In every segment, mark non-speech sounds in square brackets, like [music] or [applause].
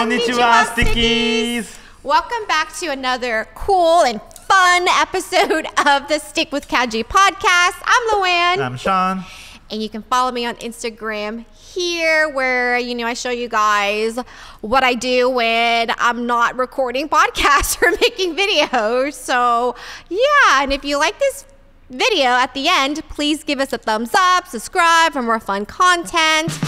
Konnichiwa, stickies. Welcome back to another cool and fun episode of the Stick with Kaji podcast. I'm Loann. I'm Sean. and you can follow me on Instagram here where you know I show you guys what I do when I'm not recording [laughs] podcasts or making videos. So, yeah, and if you like this video at the end, please give us a thumbs up, subscribe for more fun content.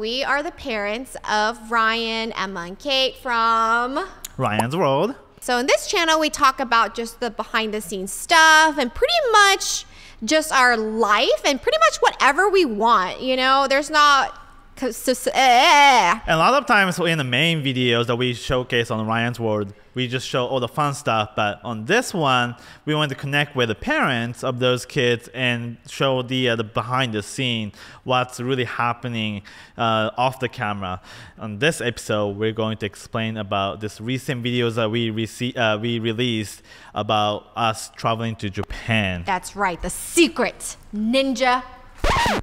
We are the parents of Ryan, Emma, and Kate from Ryan's World. so in this channel, we talk about just the behind the scenes stuff and pretty much just our life and pretty much whatever we want. You know, there's not. 'Cause so- eh. And a lot of times in the main videos that we showcase on Ryan's World, we just show all the fun stuff. But on this one, we want to connect with the parents of those kids and show the uh, the behind the scene, what's really happening uh, off the camera. On this episode, we're going to explain about this recent videos that we rece- uh, we released about us traveling to Japan. That's right, the secret ninja. [laughs]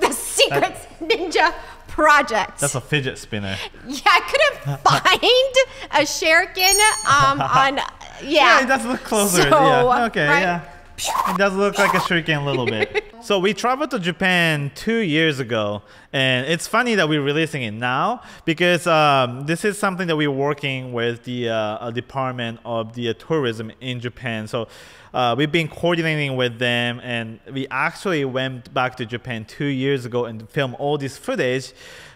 the secret ninja project. That's a fidget spinner. yeah, I couldn't [laughs] find a shuriken um, on. [laughs] Yeah, Yeah, it does look closer. So, yeah. Okay. right? Yeah. It does look like a shuriken a little bit. [laughs] so we traveled to Japan two years ago, and it's funny that we're releasing it now because um, this is something that we're working with the uh, department of the uh, tourism in Japan. So uh, we've been coordinating with them, and we actually went back to Japan two years ago and filmed all this footage,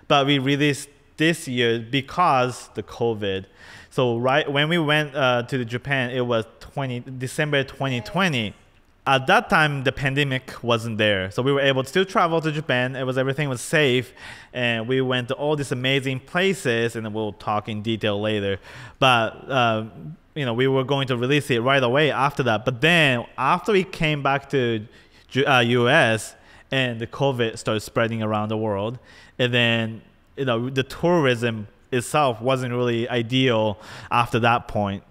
but we released this year because the COVID. So right when we went uh, to the Japan, it was 20 December 2020. At that time, the pandemic wasn't there, so we were able to still travel to Japan. It was everything was safe, and we went to all these amazing places, and we'll talk in detail later. But uh, you know, we were going to release it right away after that. But then after we came back to uh, US, and the COVID started spreading around the world, and then you know the tourism itself wasn't really ideal after that point.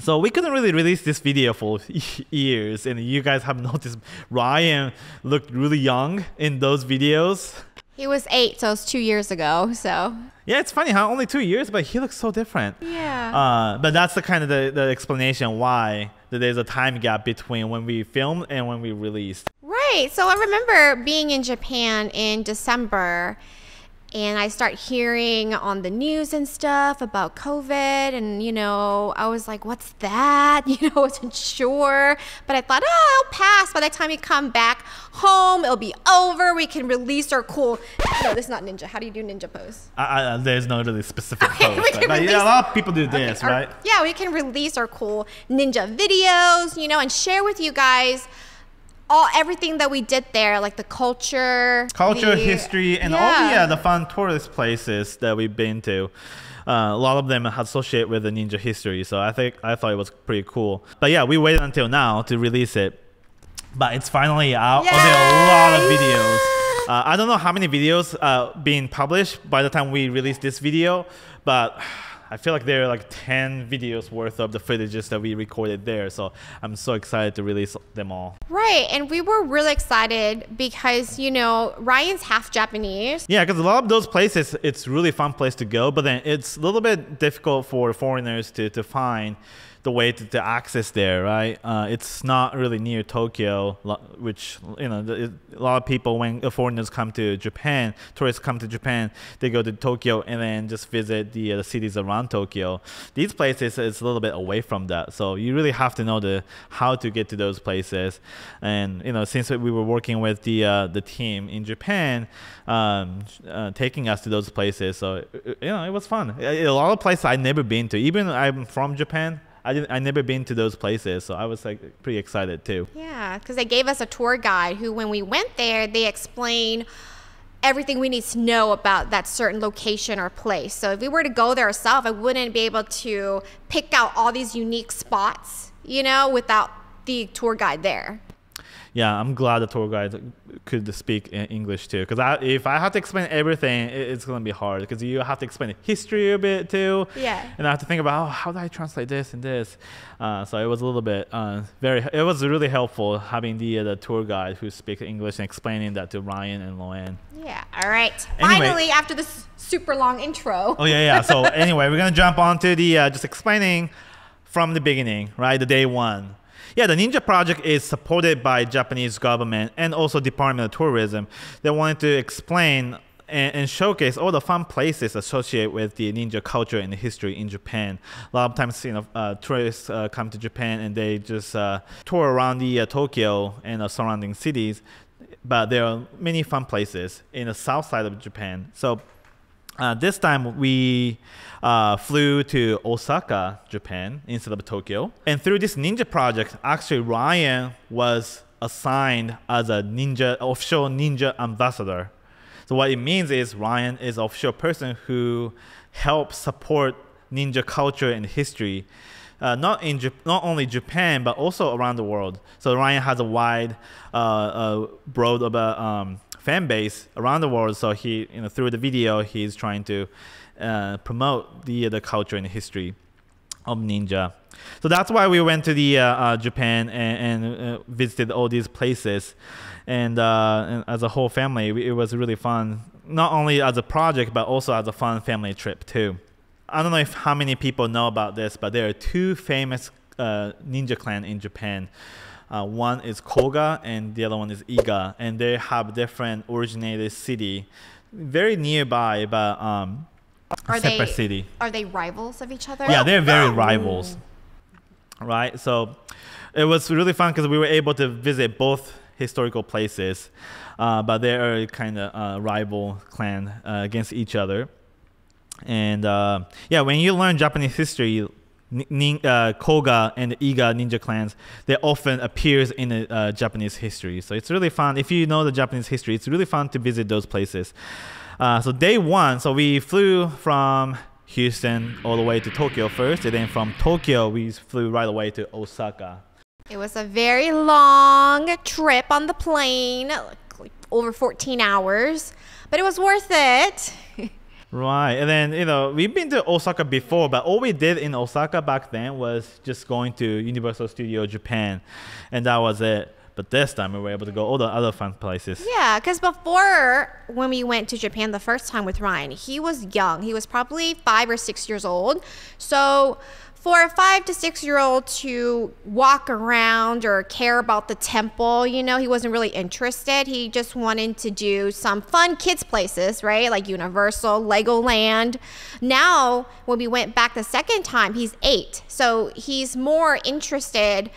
So we couldn't really release this video for [laughs] years, and you guys have noticed Ryan looked really young in those videos. he was eight, so it was two years ago. So Yeah, it's funny how only two years, but he looks so different. yeah. Uh, but that's the kind of the, the explanation why that there's a time gap between when we filmed and when we released. Right. So I remember being in Japan in December and I start hearing on the news and stuff about COVID and you know, I was like, what's that? [laughs] You know, I wasn't sure. But I thought, oh, it'll pass. By the time we come back home, it'll be over. We can release our cool [laughs] No, this is not ninja. How do you do ninja pose? There's no really specific Okay, [laughs] pose, but, but yeah, a lot of people do this, Our- right? yeah, we can release our cool ninja videos, you know, and share with you guys all everything that we did there, like the culture, culture, the- history, and all the uh, the fun tourist places that we've been to. Uh, a lot of them associate with the ninja history, so I think I thought it was pretty cool. But yeah, we waited until now to release it, but it's finally out. Oh, there are a lot of Yay! videos. Uh, I don't know how many videos uh, being published by the time we release this video, but I feel like there are like 10 videos worth of the footages that we recorded there. So I'm so excited to release them all. Right, and we were really excited because you know Ryan's half Japanese. Yeah, because a lot of those places, it's really fun place to go, but then it's a little bit difficult for foreigners to, to find the way to, to access there, right? Uh, it's not really near Tokyo, which, you know, the, a lot of people, when foreigners come to Japan, tourists come to Japan, they go to Tokyo and then just visit the, uh, the cities around Tokyo. These places, is a little bit away from that. So you really have to know the how to get to those places. And, you know, since we were working with the, uh, the team in Japan, um, uh, taking us to those places. So, uh, you know, it was fun. A a lot of places I'd never been to. Even I'm from Japan, I didn't, I never been to those places. So I was like pretty excited too. Yeah, because they gave us a tour guide who, when we went there, they explain everything we need to know about that certain location or place. So if we were to go there ourselves, I wouldn't be able to pick out all these unique spots, you know, without the tour guide there. Yeah, I'm glad the tour guide could speak English too. Because if I have to explain everything, it, it's gonna be hard. Because you have to explain the history a bit too. Yeah. And I have to think about oh, how do I translate this and this. Uh, so it was a little bit uh, very. It was really helpful having the uh, the tour guide who speaks English and explaining that to Ryan and Loann. Yeah. All right. Anyway. Finally, after this super long intro. Oh yeah, yeah. So [laughs] anyway, we're gonna jump on to the uh, just explaining from the beginning, right? The day one. Yeah, the Ninja Project is supported by Japanese government and also Department of Tourism. They wanted to explain and, and, showcase all the fun places associated with the ninja culture and history in Japan. A lot of times, you know, uh, tourists uh, come to Japan and they just uh, tour around the uh, Tokyo and the surrounding cities. But there are many fun places in the south side of Japan. So uh, this time we uh, flew to Osaka, Japan, instead of Tokyo. And through this ninja project, actually Ryan was assigned as a ninja offshore ninja ambassador. So what it means is Ryan is offshore person who helps support ninja culture and history, uh, not in not only Japan but also around the world. So Ryan has a wide, uh, uh broad about um, fan base around the world. So he, you know, through the video, he's trying to uh, promote the the culture and history of ninja. So that's why we went to the uh, uh, Japan and, and uh, visited all these places, and, uh, and, as a whole family, it was really fun. Not only as a project, but also as a fun family trip too. I don't know if how many people know about this, but there are two famous uh, ninja clan in Japan. Uh, one is Koga and the other one is Iga, and they have different originated city, very nearby, but um, are separate they, city. Are they rivals of each other? Yeah, they're very rivals, right? So it was really fun because we were able to visit both historical places, uh, but they are kind of uh, rival clan uh, against each other. And uh, yeah, when you learn Japanese history, nin, uh, Koga and Iga ninja clans, they often appears in the uh, Japanese history. So it's really fun. If you know the Japanese history, it's really fun to visit those places. Uh, so day one, so we flew from Houston all the way to Tokyo first, and then from Tokyo we flew right away to Osaka. It was a very long trip on the plane, over 14 hours, but it was worth it. [laughs] Right, and then you know we've been to Osaka before, but all we did in Osaka back then was just going to Universal Studio Japan, and that was it. But this time we were able to go all the other fun places. Yeah, because before when we went to Japan the first time with Ryan, he was young. He was probably five or six years old. So for a five to six year old to walk around or care about the temple, you know, he wasn't really interested. He just wanted to do some fun kids' places, right? Like Universal, Legoland. Now, when we went back the second time, he's eight. So he's more interested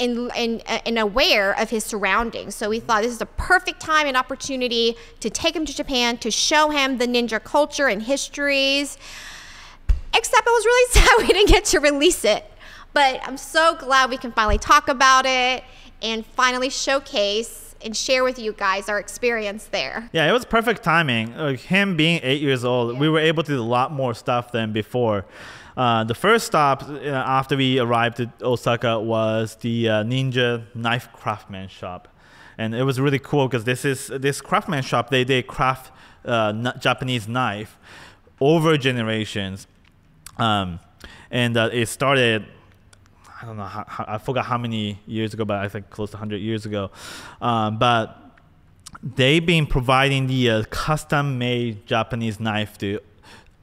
and, and, and aware of his surroundings. So we thought this is a perfect time and opportunity to take him to Japan to show him the ninja culture and histories. Except I was really [laughs] sad we didn't get to release it. But I'm so glad we can finally talk about it and finally showcase and share with you guys our experience there. Yeah, it was perfect timing. Like him being eight years old, yeah. we were able to do a lot more stuff than before. Uh, the first stop uh, after we arrived at Osaka was the uh, Ninja Knife Craftsman shop, and it was really cool because this is this craftsman shop. They they craft uh, Japanese knife over generations um, and uh, it started, I don't know, how, how, I forgot how many years ago, but I think close to 100 years ago. Um, but they've been providing the uh, custom made Japanese knife to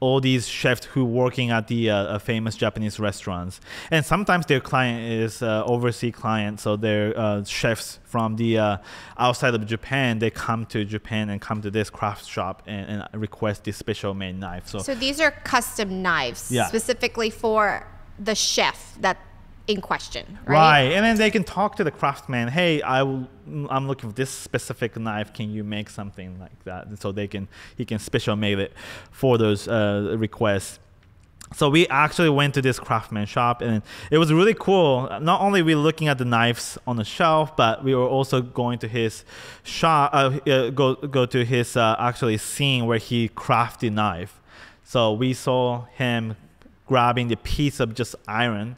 all these chefs who working at the uh, uh, famous Japanese restaurants, and sometimes their client is uh, overseas client, so they're uh, chefs from the uh, outside of Japan. They come to Japan and come to this craft shop and, and request this special made knife. So, so these are custom knives yeah. specifically for the chef that in question, right? Right, and then they can talk to the craftsman. Hey, I will, I'm looking for this specific knife. Can you make something like that? And so they can he can special make it for those uh, requests. So we actually went to this craftsman shop, and it was really cool. Not only we looking at the knives on the shelf, but we were also going to his shop, uh, uh, go go to his uh, actually scene where he crafted knife. So we saw him grabbing the piece of just iron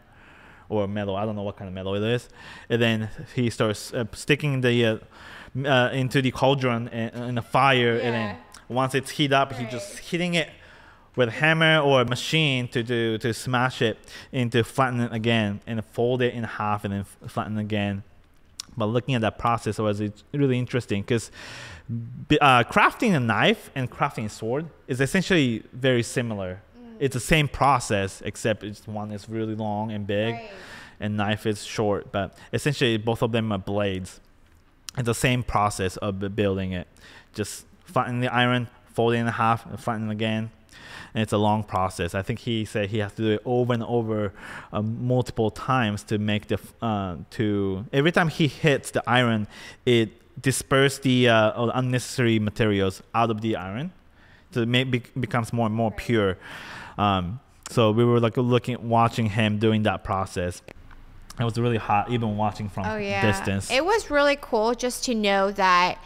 or metal. I don't know what kind of metal it is. And then he starts uh, sticking the uh, uh, into the cauldron in, in the fire, and then once it's heat up, he Right. just hitting it with a hammer or a machine to do to smash it into flatten it again and fold it in half and then flatten again. But looking at that process was really interesting because uh, crafting a knife and crafting a sword is essentially very similar. It's the same process except it's one is really long and big, Right. and knife is short. But essentially, both of them are blades. It's the same process of building it. Just flatten the iron, fold it in half, and flatten again. And it's a long process. I think he said he has to do it over and over, uh, multiple times to make the uh, to every time he hits the iron, it disperses the uh, unnecessary materials out of the iron, so it becomes more and more pure. Um, so we were like looking, watching him doing that process. It was really hot, even watching from Oh yeah. distance. It was really cool just to know that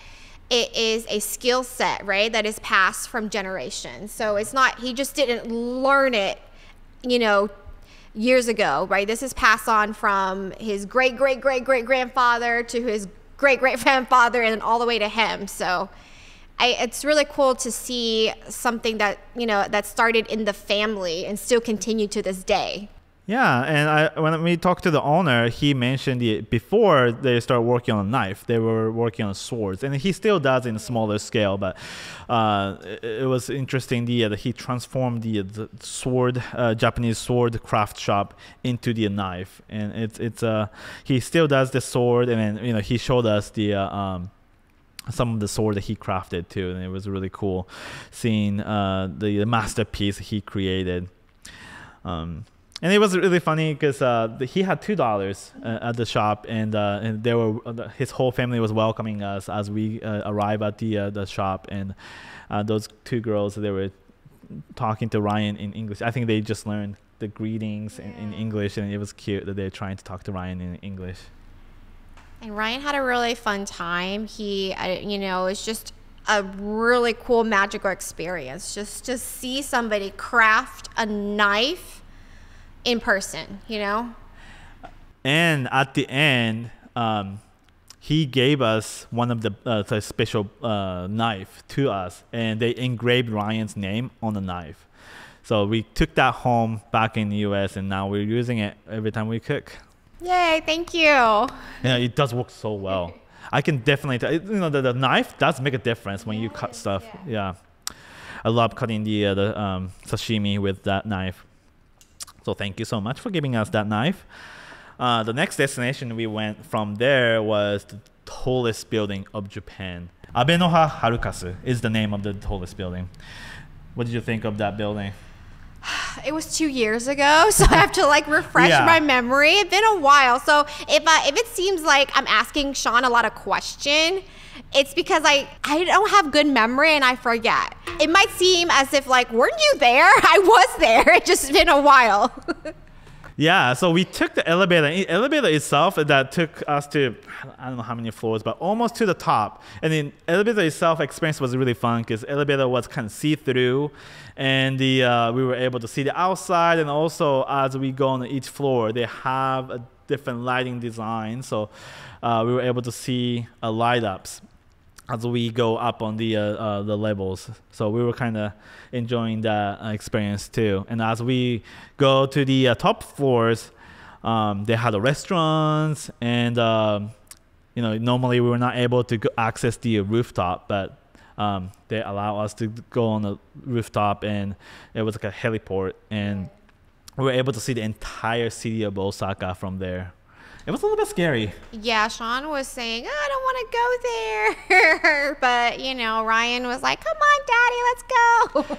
it is a skill set, right? That is passed from generation. So it's not he just didn't learn it, you know, years ago, right? This is passed on from his great great great great grandfather to his great great grandfather and all the way to him. So I, it's really cool to see something that you know that started in the family and still continue to this day. Yeah, and I, when we talked to the owner, he mentioned the, before they start working on a knife, they were working on swords, and he still does in a smaller scale. But uh, it, it was interesting the, uh, that he transformed the, the sword, uh, Japanese sword craft shop into the knife, and it's it's uh, he still does the sword, and then you know he showed us the. Uh, um, some of the sword that he crafted too, and it was really cool seeing uh, the, the masterpiece he created. Um, and it was really funny because uh, he had two dollars uh, at the shop, and uh, and they were uh, his whole family was welcoming us as we uh, arrive at the uh, the shop, and uh, those two girls they were talking to Ryan in English. I think they just learned the greetings in, in English, and it was cute that they're trying to talk to Ryan in English. And Ryan had a really fun time. He, uh, you know, it's just a really cool magical experience just to see somebody craft a knife in person, you know? And at the end, um, he gave us one of the uh, the special uh, knife to us, and they engraved Ryan's name on the knife. So we took that home back in the U.S., and now we're using it every time we cook. Yay, thank you. Yeah, it does work so well. I can definitely, tell, you know, the, the knife does make a difference when you cut stuff. Yeah. I love cutting the, uh, the um, sashimi with that knife. So thank you so much for giving us that knife. Uh, the next destination we went from there was the tallest building of Japan. Abeno Harukasu is the name of the tallest building. What did you think of that building? [sighs] It was two years ago, [laughs] so I have to like refresh Yeah. my memory. It's been a while. So if I, if it seems like I'm asking Sean a lot of question, it's because I I don't have good memory and I forget. It might seem as if like weren't you there? [laughs] I was there. It's just been a while. [laughs] Yeah, so we took the elevator. The elevator itself that took us to I don't know how many floors, but almost to the top. And the elevator itself experience was really fun because elevator was kind of see through, and the uh, we were able to see the outside. And also as we go on each floor, they have a different lighting design, so uh, we were able to see uh, light ups as we go up on the uh, uh, the levels. So we were kind of enjoying that uh, experience too. And as we go to the uh, top floors, um, they had restaurants, and um, you know normally we were not able to access the rooftop, but um, they allow us to go on the rooftop, and it was like a heliport, and we were able to see the entire city of Osaka from there. It was a little bit scary. yeah, Sean was saying "Oh, I don't want to go there, [laughs] but you know Ryan was like, "Come on, Daddy, let's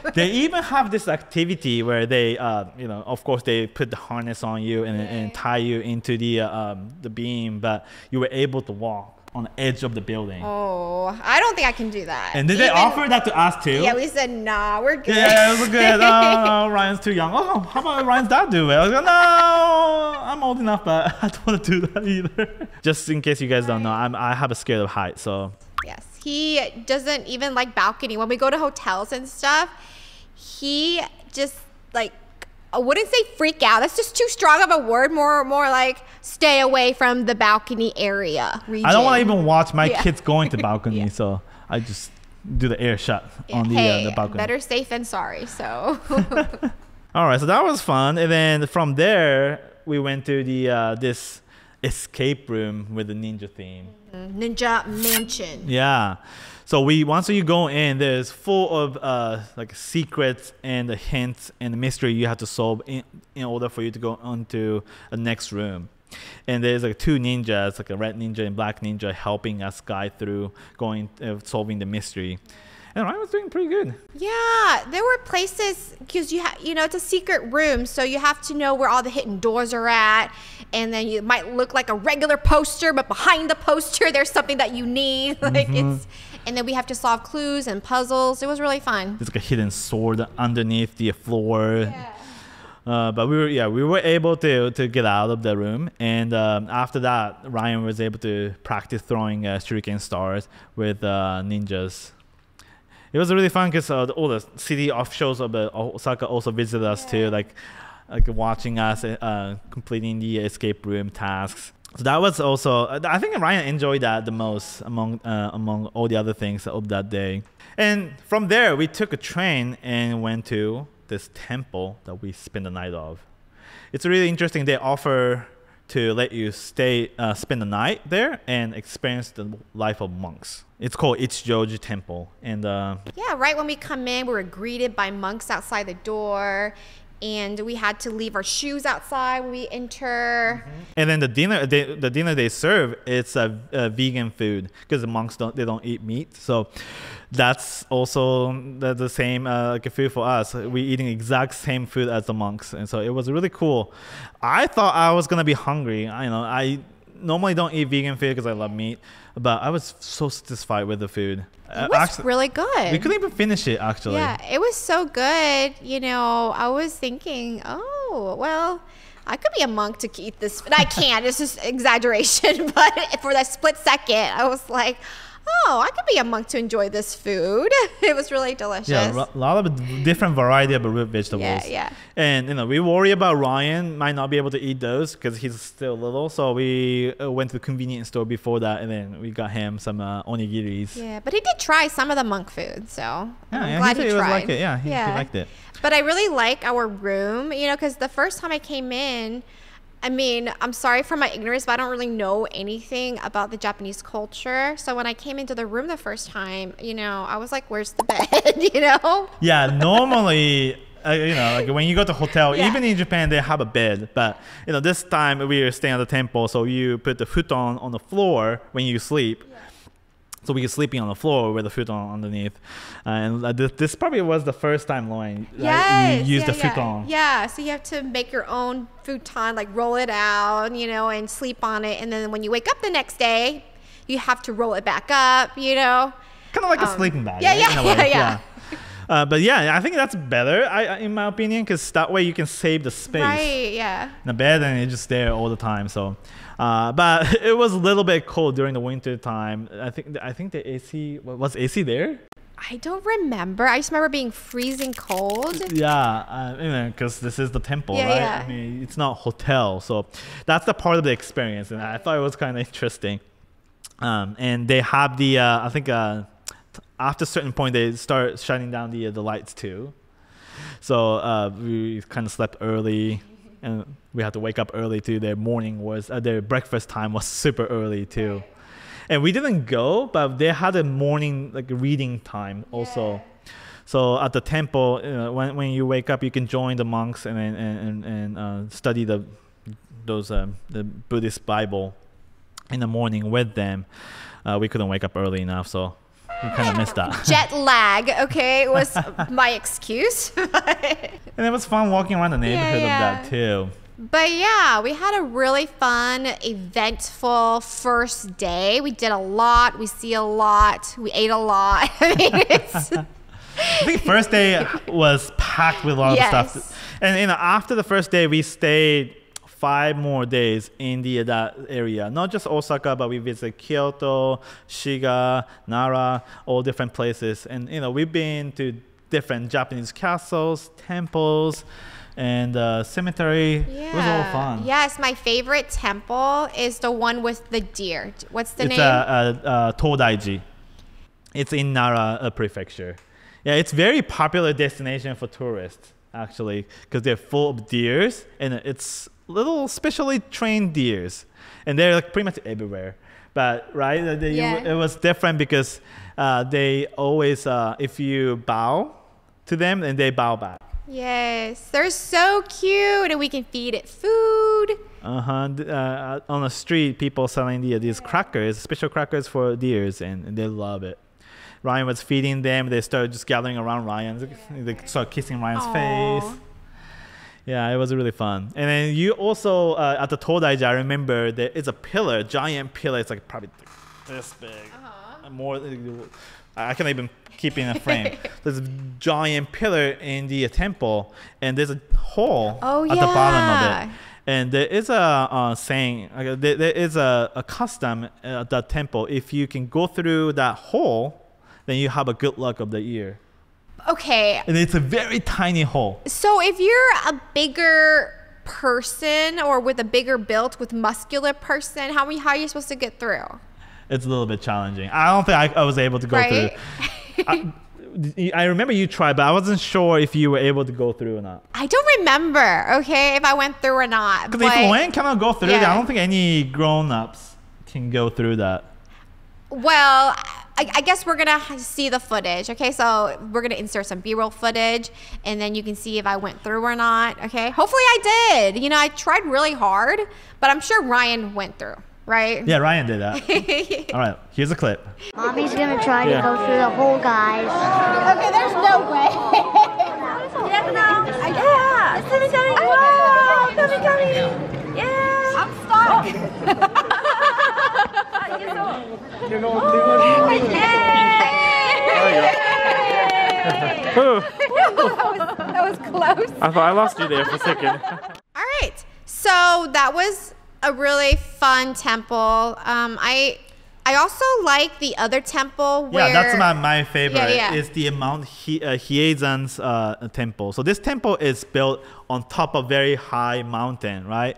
go." [laughs] they even have this activity where they, uh, you know, of course they put the harness on you and, and tie you into the uh, um, the beam, but you were able to walk on the edge of the building. oh, I don't think I can do that. and did they offer that to us too? Yeah, we said nah, we're good. Yeah, we're good. [laughs] Oh, no, Ryan's too young. Oh, how about Ryan's dad do it? I was like, no, I'm old enough, but [laughs] I don't want to do that either. [laughs] Just in case you guys don't know, I'm, I have a scare of height, so Yes, he doesn't even like balcony. When we go to hotels and stuff, he just like I wouldn't say freak out. That's just too strong of a word. More, more like stay away from the balcony area. Region. I don't want to even watch my Yeah. kids going to [laughs] balcony, Yeah. so I just do the air shot on the, hey, uh, the balcony. better safe than sorry. So [laughs] All right, so that was fun, and then from there we went to the uh, this escape room with the ninja theme. Ninja Mansion. Yeah. So we once you go in, there's full of uh, like secrets and the hints and the mystery you have to solve in, in order for you to go on to the next room. And there's like two ninjas, like a red ninja and black ninja, helping us guide through going uh, solving the mystery. And I was doing pretty good. Yeah, there were places because you ha- you know it's a secret room, so you have to know where all the hidden doors are at, and then you might look like a regular poster, but behind the poster there's something that you need. [laughs] Like Mm-hmm. it's, and then we have to solve clues and puzzles. It was really fun. There's like a hidden sword underneath the floor. Uh, but we were yeah we were able to to get out of the room and um, after that Ryan was able to practice throwing uh, shuriken stars with uh, ninjas. It was really fun because uh, all the city officials of uh, Osaka also visited us too, like like watching us uh, completing the escape room tasks. So that was also I think Ryan enjoyed that the most among uh, among all the other things of that day. And from there we took a train and went to this temple that we spent the night of. It's really interesting. They offer to let you stay, uh, spend the night there and experience the life of monks. It's called Ichijoji Temple, and uh, Yeah, right when we come in, we were greeted by monks outside the door, and we had to leave our shoes outside when we enter. and then the dinner, they, the dinner they serve, it's a, a vegan food because the monks don't they don't eat meat, so that's also the, the same uh, like food for us. We eating exact same food as the monks, and so it was really cool. I thought I was gonna be hungry. I you know I normally don't eat vegan food because I love meat, but I was so satisfied with the food. Uh, It was actually- really good. we couldn't even finish it actually. Yeah, it was so good. You know, I was thinking, oh, well, I could be a monk to eat this. But I can't. It's just [laughs] exaggeration. [laughs] But for that split second, I was like, oh, I could be a monk to enjoy this food. [laughs] It was really delicious. Yeah, a lot of different variety of root vegetables. Yeah, yeah. And you know, we worry about Ryan might not be able to eat those because he's still little. So we uh, went to the convenience store before that, and then we got him some uh, onigiris. Yeah, but he did try some of the monk food, so Yeah, I'm yeah, glad he, he, tried. like it. Yeah, he, he liked it. But I really like our room, you know, because the first time I came in, I mean, I'm sorry for my ignorance, but I don't really know anything about the Japanese culture. So when I came into the room the first time, you know, I was like, "Where's the bed?" [laughs] you know. Yeah, normally. Uh, you know, like when you go to hotel, Yeah. even in Japan, they have a bed. But you know, this time we were staying at the temple, so you put the futon on the floor when you sleep. So we were sleeping on the floor with the futon underneath, uh, and uh, this, this probably was the first time Lauren Yes. you used yeah, the yeah. futon. Yeah. So you have to make your own futon, like roll it out, you know, and sleep on it. And then when you wake up the next day, you have to roll it back up, you know. kind of like a Um, sleeping bag. yeah, right? yeah, In a [laughs] yeah, yeah. Uh, but yeah, I think that's better, I, in my opinion, because that way you can save the space. Right. Yeah. The bed and it's just there all the time. So, uh, but [laughs] it was a little bit cold during the winter time. I think I think the AC was AC there. I don't remember. I just remember being freezing cold. Yeah, uh, you know, because this is the temple, Yeah, right? yeah. I mean, it's not hotel, so that's the part of the experience, and I thought it was kind of interesting. Um, and they have the, uh, I think, uh, after a certain point, they start shutting down the uh, the lights too. So uh, we kind of slept early, and we had to wake up early too. Their morning was, uh, their breakfast time was [laughs] super early too. And we didn't go, but they had a morning like reading time also. So at the temple, you know, when, when you wake up, you can join the monks and and, and, and uh, study the those um, the Buddhist Bible in the morning with them. Uh, we couldn't wake up early enough, so we kind of missed that. [laughs] Jet lag, okay, was [laughs] my excuse. [laughs] and it was fun walking around the neighborhood yeah. of that too. But yeah, we had a really fun, eventful first day. We did a lot. We see a lot. We ate a lot. I mean, I think first day was packed with a lot Yes. of stuff. And you know, after the first day, we stayed five more days in the that area. Not just Osaka, but we visited Kyoto, Shiga, Nara, all different places. And you know, we've been to different Japanese castles, temples, and uh, cemetery. It was all fun. Yes, my favorite temple is the one with the deer. What's the it's name? uh, uh, uh, Todaiji. It's in Nara uh, prefecture. Yeah, it's very popular destination for tourists actually because they're full of deers and it's little specially trained deers and they're like pretty much everywhere. But right, uh, they, Yeah. it was different because uh, they always uh, if you bow to them and they bow back. yes, they're so cute, and we can feed it food. Uh-huh. D- Uh, on the street, people selling the, these crackers, special crackers for deers, and, and they love it. Ryan was feeding them. They started just gathering around Ryan. They started kissing Ryan's Aw. face. Yeah, it was really fun. And then you also uh, at the Todaiji, I remember there is a pillar, giant pillar. It's like probably this big, Uh-huh. more. I can't even keep in a frame. [laughs] There's a giant pillar in the temple, and there's a hole Oh, at the bottom of it. And there is a uh, saying, uh, there, there is a, a custom at that temple. If you can go through that hole, then you have a good luck of the year. Okay, And it's a very tiny hole. so if you're a bigger person or with a bigger built, with muscular person, how, how are you supposed to get through? It's a little bit challenging. I don't think I, I was able to go Right? through. I, I remember you tried, but I wasn't sure if you were able to go through or not. I don't remember, okay, if I went through or not. Because if Wayne cannot go through that, Yeah. I don't think any grown-ups can go through that. Well, I, I guess we're gonna see the footage. Okay, so we're gonna insert some B-roll footage, and then you can see if I went through or not. Okay, hopefully I did. You know, I tried really hard, but I'm sure Ryan went through, right? Yeah, Ryan did that. [laughs] All right, here's a clip. Mommy's gonna try Yeah. to go through the hole, guys. Okay, there's no way. [laughs] yes, no. I yeah. It's coming, coming. Oh, coming, coming. Yeah. I'm stuck. Oh. [laughs] that was close. I thought I lost you there for a second. All right. So that was a really fun temple. Um, I I also like the other temple where Yeah, that's my, my favorite. Yeah, yeah. Is the Mount He, uh, Hieizan's uh, temple. So this temple is built on top of very high mountain, right?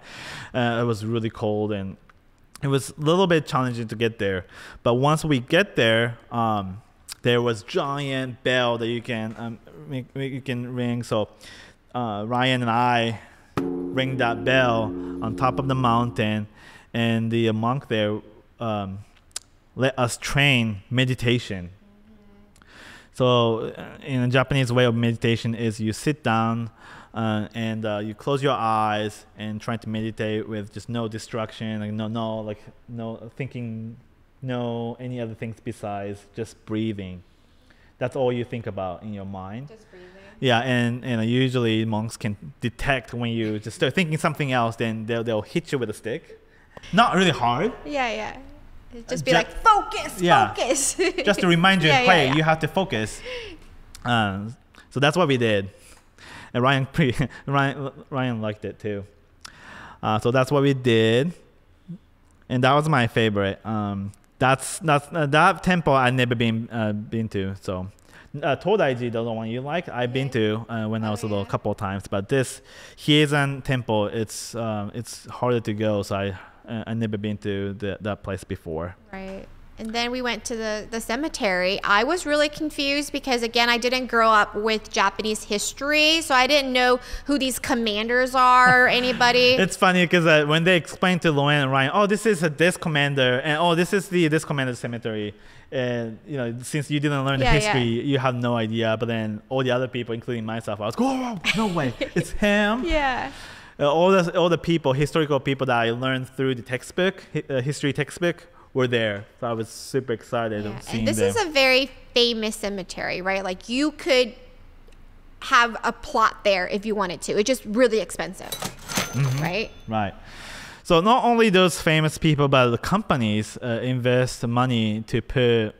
Uh, it was really cold and it was a little bit challenging to get there. But once we get there, um, there was giant bell that you can um, make, you can ring. So uh, Ryan and I ring that bell on top of the mountain, and the monk there um, let us train meditation. So, uh, in a Japanese way of meditation is you sit down uh, and uh, you close your eyes and try to meditate with just no distraction, like no, no, like no thinking, no any other things besides just breathing. That's all you think about in your mind. Just breathing. Yeah, and and usually monks can detect when you just start thinking something else, then they'll they'll hit you with a stick. Not really hard, Yeah, yeah. It'd Just be ju- like focus, Yeah. focus. just to remind [laughs] you, Yeah, hey, yeah. you have to focus. Uh, so that's what we did, and Ryan pre- [laughs] Ryan Ryan liked it too. Uh, so that's what we did, and that was my favorite. Um, that's that's uh, that temple I've never been uh, been to. So. Uh, Todaiji, the one you like, I've been to uh, when I was a little couple of times. But this Hieizan temple, it's um, it's harder to go, so I uh, I never been to the, that place before. Right. And then we went to the, the cemetery. I was really confused because, again, I didn't grow up with Japanese history, so I didn't know who these commanders are or anybody. [laughs] It's funny because uh, when they explained to Loann and Ryan, oh, this is a this commander, and oh, this is the this commander cemetery, and you know, since you didn't learn Yeah, the yeah. history, you have no idea. But then all the other people, including myself, I was, oh, no way, it's [laughs] him. yeah. Uh, all the all the people, historical people that I learned through the textbook, uh, history textbook, were there. So I was super excited Yeah, of seeing and this them. is a very famous cemetery, right? Like you could have a plot there if you wanted to. It's just really expensive, Mm-hmm. right? Right. So not only those famous people, but the companies uh, invest money to put.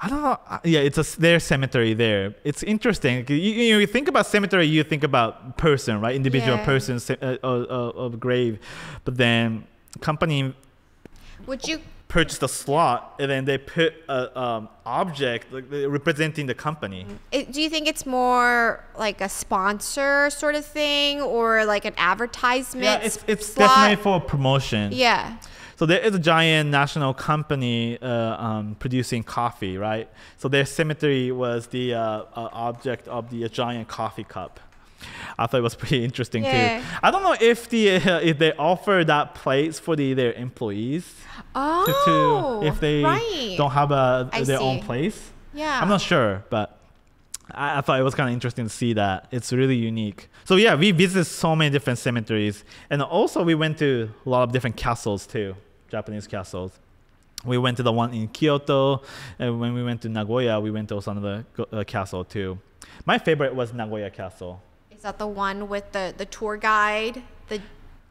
I don't know. uh, Yeah, it's a, their cemetery there. It's interesting. You, you, think about cemetery, you think about person, right? Individual Yeah. person uh, of, of, of grave, but then company. Would you purchased a slot, and then they put a um, object like, representing the company. It, do you think it's more like a sponsor sort of thing or like an advertisement? Yeah, it's it's slot? definitely for promotion. Yeah. So there is a giant national company uh, um, producing coffee, right? So their cemetery was the uh, uh, object of the giant coffee cup. I thought it was pretty interesting Yeah. too. I don't know if the uh, [laughs] if they offer that place for the their employees Oh. to, to if they right. don't have a I their own see. place. Yeah. I'm not sure, but I, I thought it was kind of interesting to see that. It's really unique. So yeah, we visited so many different cemeteries, and also we went to a lot of different castles too, Japanese castles. We went to the one in Kyoto, and when we went to Nagoya, we went to also another uh, castle too. My favorite was Nagoya Castle. Is that the one with the, the tour guide? The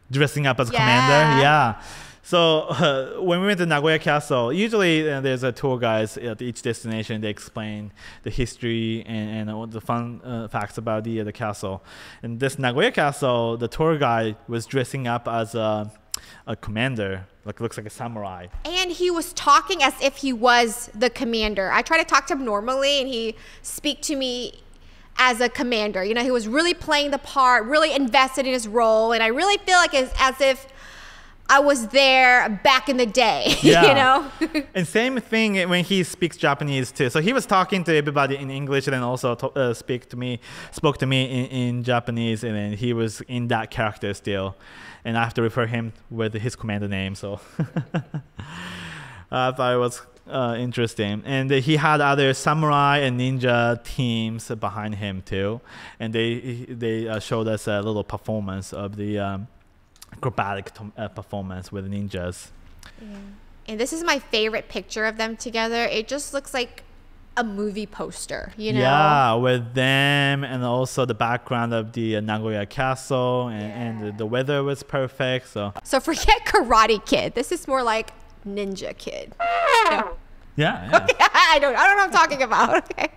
dressing up as Yeah. commander. Yeah. So uh, [laughs] when we went to Nagoya Castle, usually uh, there's a tour guides at each destination. They explain the history and, and all the fun uh, facts about the the castle. And this Nagoya Castle, the tour guide was dressing up as a, a commander, like looks like a samurai. and he was talking as if he was the commander. I tried to talk to him normally and he speak to me as a commander. You know, he was really playing the part, really invested in his role, and I really feel like it's as if I was there back in the day. [laughs] Yeah. you know? and same thing when he speaks Japanese too. So he was talking to everybody in English and then also to, uh, speak to me, spoke to me in, in Japanese, and then he was in that character still. And I have to refer him with his commander name. So [laughs] I thought it was uh, interesting. And he had other samurai and ninja teams behind him too, and they they uh, showed us a little performance of the. Um, acrobatic uh, performance with ninjas. and this is my favorite picture of them together. It just looks like a movie poster, you know? Yeah, with them and also the background of the uh, Nagoya Castle and, and the, the weather was perfect. So So forget [laughs] Karate Kid. This is more like Ninja Kid. yeah, [laughs] yeah. I don't I don't know what I'm talking about. [laughs] Okay.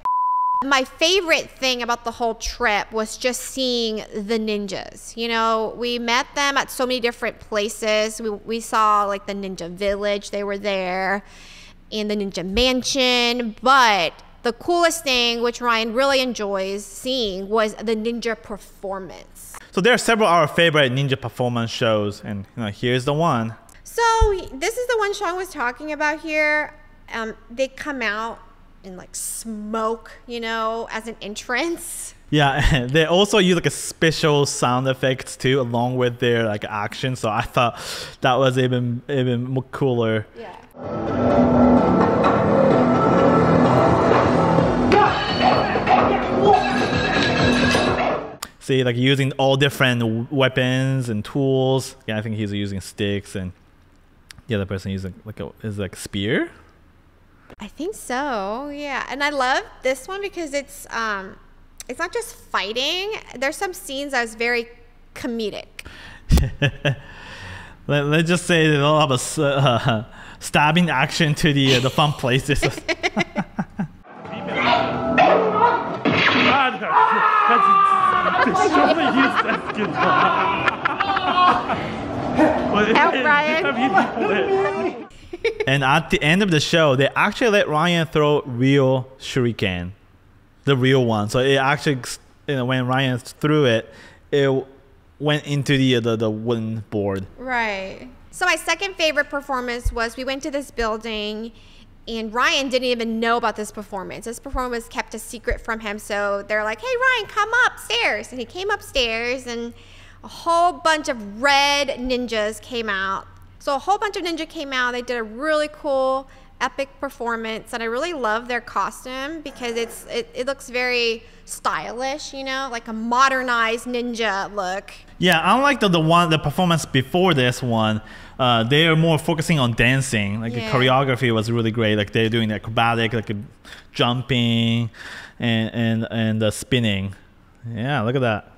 My favorite thing about the whole trip was just seeing the ninjas. You know, we met them at so many different places. We, we saw like the ninja village, they were there, and the ninja mansion. But the coolest thing, which Ryan really enjoys seeing, was the ninja performance. so there are several of our favorite ninja performance shows, and you know, here's the one. So this is the one Sean was talking about here. Um, they come out and like smoke, you know, as an entrance. Yeah, [laughs] they also use like a special sound effects too, along with their like action. So I thought that was even even more cooler. Yeah. See, like using all different weapons and tools. Yeah, I think he's using sticks, and the other person using like a is like a spear. I think so. Yeah, and I love this one because it's um, it's not just fighting. There's some scenes that was very comedic. [laughs] Let, let's just say they all have a s- uh, [laughs] stabbing action to the uh, the fun places. [laughs] Help, Ryan. And at the end of the show, they actually let Ryan throw real shuriken, the real one. So it actually, you know, when Ryan threw it, it went into the the, the wooden board. Right. So my second favorite performance was we went to this building and Ryan didn't even know about this performance. This performance was kept a secret from him. So they're like, "Hey Ryan, come upstairs." And he came upstairs and a whole bunch of red ninjas came out. So a whole bunch of ninja came out. They did a really cool epic performance and I really love their costume because it's it, it looks very stylish, you know, like a modernized ninja look. Yeah, unlike the, the one the performance before this one, uh, they are more focusing on dancing. Like Yeah. the choreography was really great. Like they're doing the acrobatic, like jumping and and and uh, spinning. Yeah, look at that.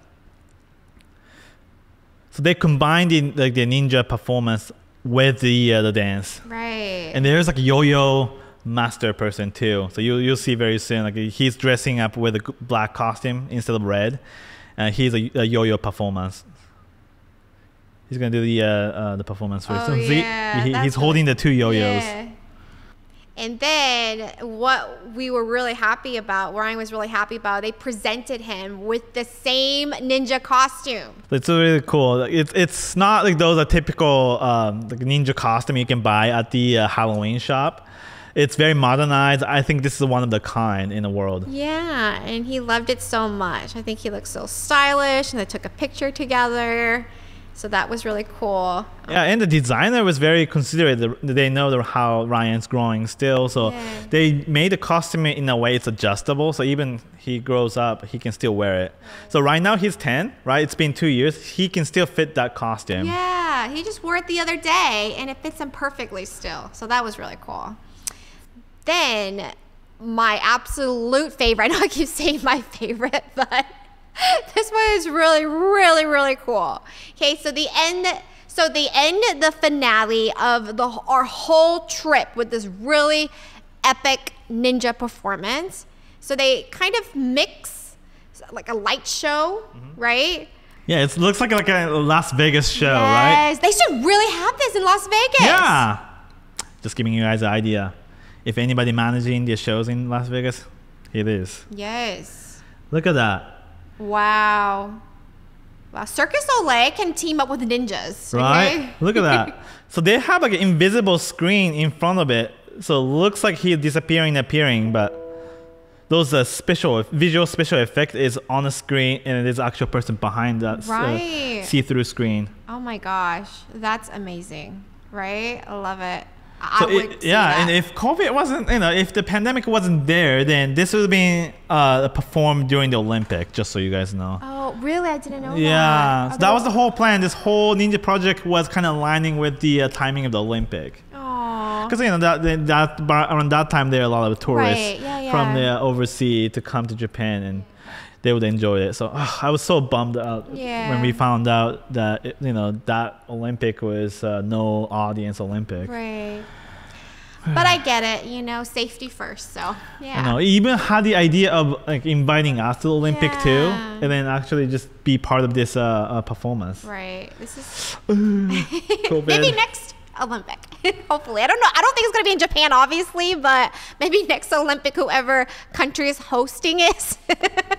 So they combined in like the ninja performance with the uh, the dance. Right. And there's like a yo-yo master person too. So you you'll see very soon. Like he's dressing up with a black costume instead of red, and he's a, a yo-yo performance. He's gonna do the uh, uh, the performance first. Oh, So yeah, he- that's he's holding the two yo-yos. Yeah. And then what we were really happy about, Ryan was really happy about, they presented him with the same ninja costume. It's really cool. It's it's not like those are typical um, like ninja costume you can buy at the uh, Halloween shop. It's very modernized. I think this is one of the kind in the world. Yeah, and he loved it so much. I think he looked so stylish, and they took a picture together. So that was really cool. Yeah, and the designer was very considerate. They know how Ryan's growing still, so Yeah. they made the costume in a way it's adjustable. So even he grows up, he can still wear it. So right now he's ten, right? It's been two years. He can still fit that costume. Yeah, he just wore it the other day and it fits him perfectly still. So that was really cool. Then my absolute favorite, [laughs] I know I keep saying my favorite, [laughs] but [laughs] this one is really, really, really cool. Okay, so the end so they end the finale of the our whole trip with this really epic ninja performance. So they kind of mix like a light show, mm-hmm. right? Yeah, it looks like like a Las Vegas show, right? Yes, they should really have this in Las Vegas. Yeah. Just giving you guys an idea. If anybody managing the shows in Las Vegas, it is. Yes. Look at that. Wow. Wow. Circus Olay can team up with ninjas. Right? okay? Look at that. [laughs] So they have like an invisible screen in front of it. So it looks like he's disappearing, appearing, but those uh, special visual special effect is on the screen and it is actual person behind that Right. uh, see-through screen. Oh my gosh, that's amazing. Right? I love it. I So would it, yeah, that. and if COVID wasn't, you know, if the pandemic wasn't there, then this would have been uh, performed during the Olympic. Just so you guys know. Oh, really? I didn't know Yeah, that. so that was the whole plan. This whole ninja project was kind of aligning with the uh, timing of the Olympic. Because you know that that around that time there are a lot of tourists Right, yeah, from the overseas to come to Japan and they would enjoy it. So ugh, I was so bummed out Yeah. when we found out that it, you know that Olympic was uh, no audience Olympic. Right. [sighs] But I get it, you know, safety first. So, yeah. You know, even had the idea of like inviting us to the Olympic too, and then actually just be part of this uh, uh, performance. Right. This is [sighs] [laughs] maybe next Olympic. [laughs] Hopefully. I don't know. I don't think it's going to be in Japan, obviously, but maybe next Olympic, whoever country is hosting is.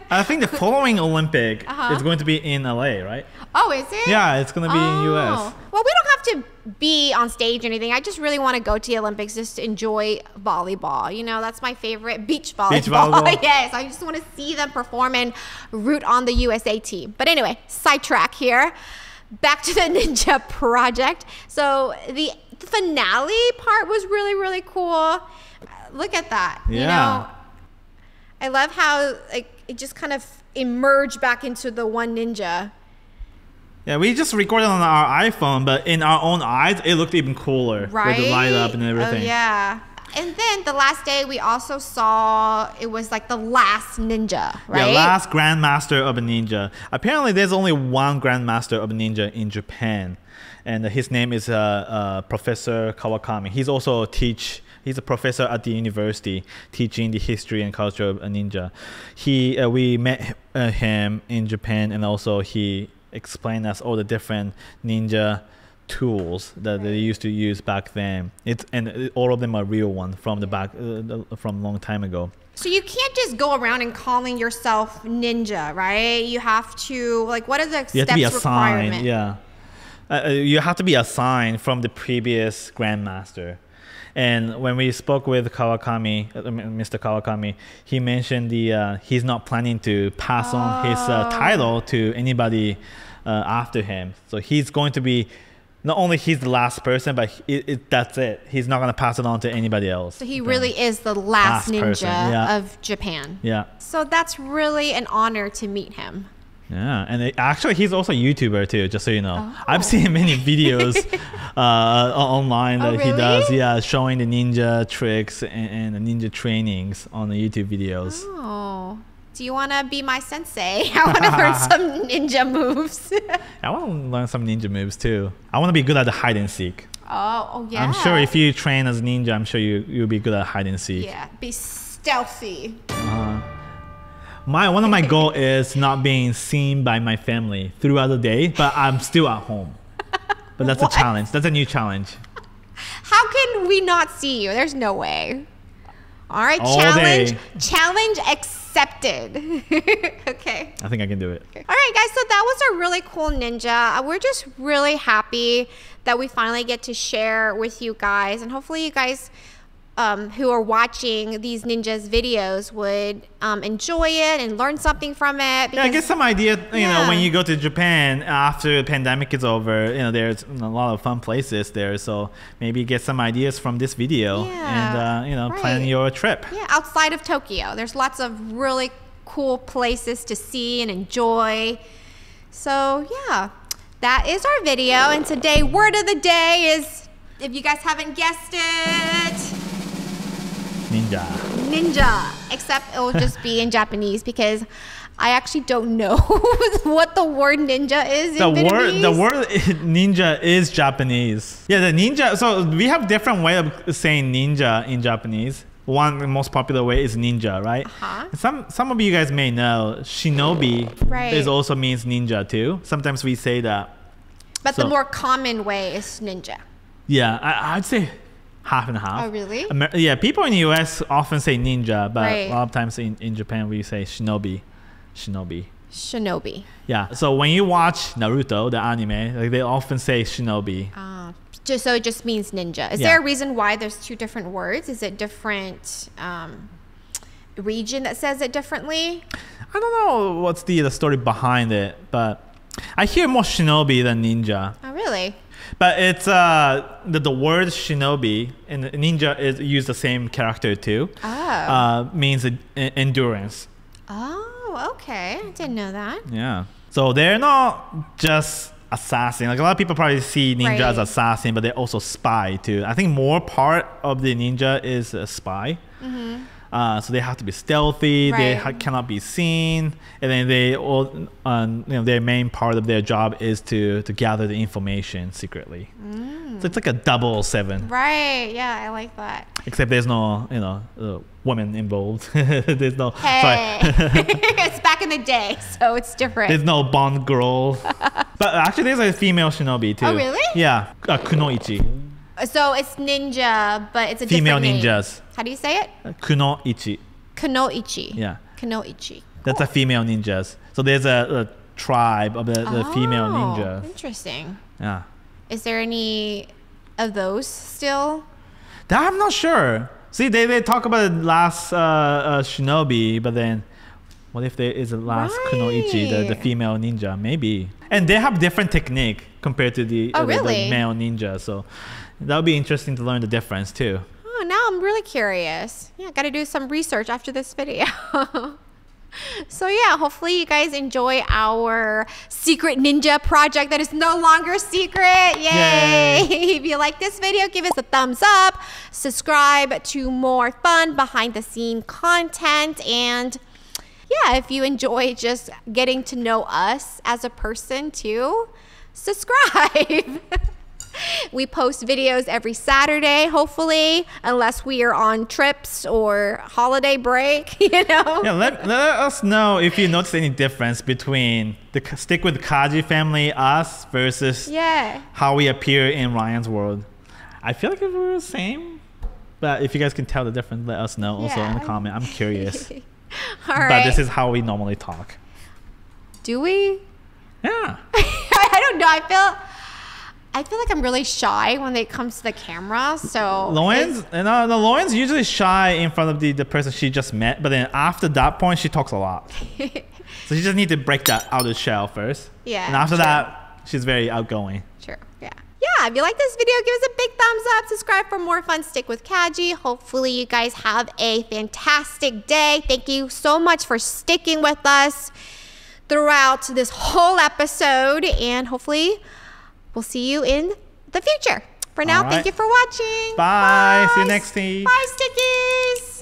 I think the [laughs] following Olympic Uh-huh. is going to be in LA, right? oh, is it? Yeah, it's going to be in US. Oh. Well, we don't have to be on stage or anything. I just really want to go to the Olympics just to enjoy volleyball. You know, that's my favorite [laughs] beach volleyball. Beach volleyball. yes, I just want to see them perform and root on the USA team. But anyway, sidetrack here. Back to the Ninja Project. So the finale part was really, really cool. Look at that. You Yeah. know, I love how like it just kind of emerged back into the one ninja. Yeah, we just recorded on our iPhone, but in our own eyes, it looked even cooler right? with the light up and everything. Oh, yeah. And then the last day, we also saw it was like the last ninja, right? Yeah, last Grandmaster of a Ninja. Apparently, there's only one Grandmaster of a Ninja in Japan, and his name is uh, uh, Professor Kawakami. He's also a teach. He's a professor at the university teaching the history and culture of a ninja. He uh, we met uh, him in Japan, and also he explained us all the different ninja tools that they used to use back then. It's and all of them are real ones from the back uh, from a long time ago. So you can't just go around and calling yourself ninja, right? You have to like, what are the You have to be assigned. requirement? Yeah. Uh, uh, you have to be assigned from the previous grandmaster. And when we spoke with Kawakami, uh, Mr. Kawakami, he mentioned the uh, he's not planning to pass on his uh, Oh. title to anybody uh, after him. So he's going to be not only he's the last person, but it, it, that's it. He's not going to pass it on to anybody else. So he really is the last, Last ninja yeah. of Japan. Yeah. So that's really an honor to meet him. Yeah, and it, actually, he's also a YouTuber too. Just so you know, Oh. I've seen many videos [laughs] uh, online Oh, that he does. Yeah, showing the ninja tricks and, and the ninja trainings on the YouTube videos. Oh. Do you want to be my sensei? [laughs] I want to learn [laughs] some ninja moves. I want to learn some ninja moves too. I want to be good at the hide and seek. oh, oh yeah. I'm sure if you train as a ninja, I'm sure you you'll be good at hide and seek. Yeah, be stealthy. My one of my [laughs] goal is not being seen by my family throughout the day, but I'm still at home. But that's a challenge. That's a new challenge. How can we not see you? There's no way. All right, All challenge. day. Challenge accepted. [laughs] okay. I think I can do it. All right, guys. So that was a really cool ninja. Uh, We're just really happy that we finally get to share with you guys, and hopefully, you guys um, who are watching these ninjas videos would um, enjoy it and learn something from it. Yeah, because- get some idea. You Yeah. know, when you go to Japan after the pandemic is over, you know, there's a lot of fun places there. So maybe get some ideas from this video and uh, you know plan your trip. Yeah, outside of Tokyo, there's lots of really cool places to see and enjoy. So, yeah, that is our video. And today, word of the day is if you guys haven't guessed it, Ninja. ninja. Except it will just be in Japanese because I actually don't know [laughs] what the word ninja is The in word the word [laughs] ninja is Japanese. Yeah, the ninja. So we have different way of saying ninja in Japanese. One the most popular way is ninja, right? Uh-huh. Some some of you guys may know shinobi Right. is also means ninja too. Sometimes we say that. But the more common way is ninja. Yeah, I, I'd say half and half. Oh, really? Amer- yeah, people in the US often say ninja, but Right. a lot of times in, in Japan we say shinobi. Shinobi. Shinobi. Yeah, so when you watch Naruto, the anime, like they often say shinobi. Uh, just so it just means ninja. Is Yeah. there a reason why there's two different words? Is it different um, region that says it differently? I don't know what's the, the story behind it, but I hear more shinobi than ninja. Oh, really? But it's uh the, the word shinobi and ninja is use the same character too. Oh. Uh, means endurance. oh, okay. I didn't know that. Yeah. So they're not just assassin. Like a lot of people probably see ninja as assassin, but they're also spy too. I think more part of the ninja is a spy. Uh, so they have to be stealthy. They Mm-hmm. Ha- cannot be seen, and then they all, um, you know, their main part of their job is to to gather the information secretly. Mm. So it's like a double seven, Right. Yeah, I like that. except there's no, you know, uh, woman involved. [laughs] there's no, Hey. [laughs] it's back in the day, so it's different. There's no Bond girl. [laughs] but actually, there's a female shinobi too. Oh, really? Yeah, uh, Kunoichi. So it's ninja, but it's a Female ninjas. How do you say it? Kunoichi. Kanoichi. Yeah, Kanoichi. that's a female ninjas. So there's a, a tribe of the, the female Oh, ninja. Interesting. Yeah. Is there any of those still? That I'm not sure. See, they, they talk about the last uh, uh, shinobi, but then what if there is a last kunoichi, the, the female ninja? Maybe. And they have different technique compared to the, Oh, uh, the- the really? male ninja. So that would be interesting to learn the difference too. Oh, now I'm really curious. Yeah, got to do some research after this video. [laughs] so yeah, hopefully you guys enjoy our secret ninja project that is no longer secret. Yay! Yay. [laughs] if you like this video, give us a thumbs up. Subscribe to more fun behind the scene content and yeah, if you enjoy just getting to know us as a person too, [laughs] subscribe. [laughs] we post videos every Saturday, hopefully, unless we are on trips or holiday break, [laughs] you know? Yeah, let, let us know if you notice any difference between the stick with Kaji family, us, versus Yeah. how we appear in Ryan's world. I feel like if we're the same, but if you guys can tell the difference, let us know also in the comment. I'm curious. [laughs] All but this is how we normally talk. Do we? Yeah. I don't know. I feel. I feel like I'm really shy when it comes to the camera. So Loann's, no, no, Loann's usually shy in front of the, the person she just met, but then after that point, she talks a lot. [laughs] so you just need to break that outer shell first. Yeah, And after true. that, she's very outgoing. True. Yeah. Yeah. If you like this video, give us a big thumbs up. Subscribe for more fun stick with Kaji. Hopefully, you guys have a fantastic day. Thank you so much for sticking with us throughout this whole episode. And hopefully, we'll see you in the future. For now, All thank you for watching. Bye. See you next week. Bye, stickies.